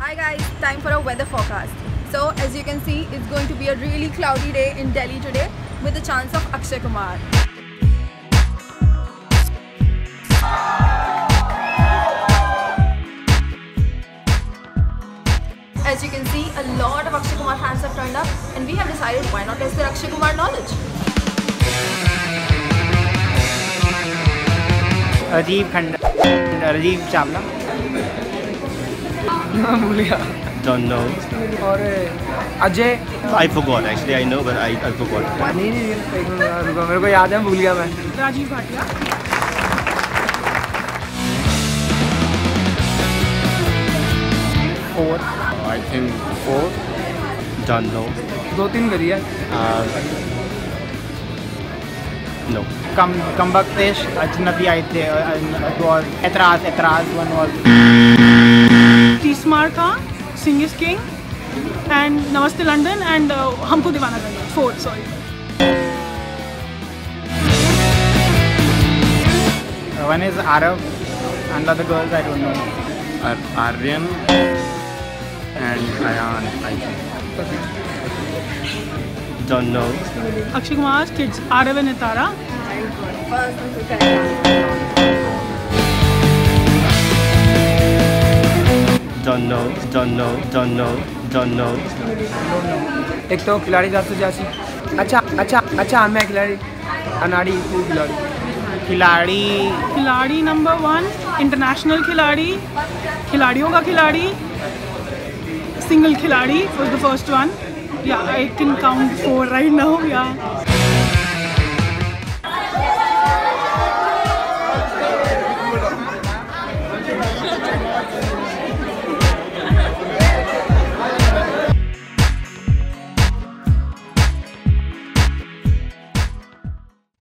Hi guys, time for a weather forecast. So as you can see, it's going to be a really cloudy day in Delhi today with a chance of Akshay Kumar. As you can see, a lot of Akshay Kumar fans have turned up and we have decided why not test their Akshay Kumar knowledge. Rajiv Khanda, Rajiv Chawla. Chawla भूल गया Don't know. और Ajay I forgot actually. I know, but I, I forgot. नहीं नहीं रुको मेरे को याद है भूल गया मैं Rajiv Bhatia four I think four. Don't know. दो तीन करी है Uh, no. कम अजनबी आए थे और एतराज़ एतराज़ वन और तीसमार था Singh is king and Namaste London and हमको दीवाना करना four sorry one is Aarav and other girls I don't know Ar- Aryan and Ayan, I think. Don't know. Akshay Kumar kids Aarav and Tara First and correct. Don't know. Don't know. Don't know. Don't know. एक तो खिलाड़ी जासू जासी अच्छा अच्छा अच्छा मैं खिलाड़ी अनाड़ी तू खिलाड़ी खिलाड़ी खिलाड़ी नंबर वन इंटरनेशनल खिलाड़ी खिलाड़ियों का खिलाड़ी सिंगल खिलाड़ी फॉर द फ़र्स्ट वन या I can count four right now या